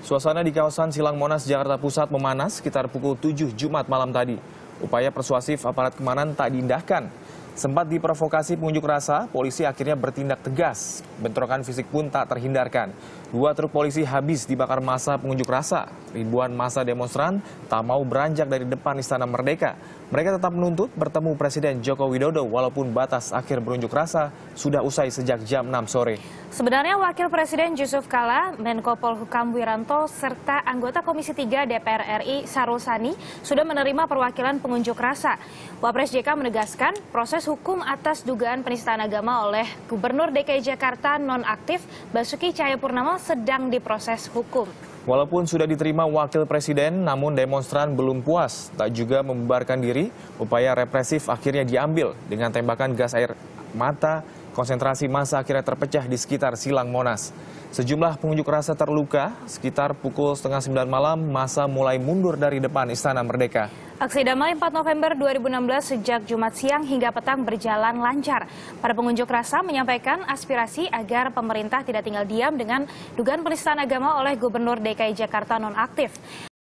Suasana di kawasan Silang Monas, Jakarta Pusat memanas sekitar pukul 7 Jumat malam tadi. Upaya persuasif aparat kemanan tak diindahkan. Sempat diprovokasi pengunjuk rasa, polisi akhirnya bertindak tegas. Bentrokan fisik pun tak terhindarkan. Dua truk polisi habis dibakar masa pengunjuk rasa. Ribuan masa demonstran tak mau beranjak dari depan Istana Merdeka. Mereka tetap menuntut bertemu Presiden Joko Widodo walaupun batas akhir berunjuk rasa sudah usai sejak jam 6 sore. Sebenarnya Wakil Presiden Yusuf Kala, Menko Polhukam Wiranto, serta anggota Komisi 3 DPR RI Sarul Sani sudah menerima perwakilan pengunjuk rasa. Wapres JK menegaskan proses hukum atas dugaan penistaan agama oleh Gubernur DKI Jakarta nonaktif Basuki Cahayapurnama sedang diproses hukum. Walaupun sudah diterima wakil presiden, namun demonstran belum puas. Tak juga membubarkan diri, upaya represif akhirnya diambil dengan tembakan gas air mata. Konsentrasi massa akhirnya terpecah di sekitar Silang Monas. Sejumlah pengunjuk rasa terluka, sekitar pukul setengah sembilan malam, masa mulai mundur dari depan Istana Merdeka. Aksi damai 4 November 2016 sejak Jumat siang hingga petang berjalan lancar. Para pengunjuk rasa menyampaikan aspirasi agar pemerintah tidak tinggal diam dengan dugaan penistaan agama oleh Gubernur DKI Jakarta nonaktif.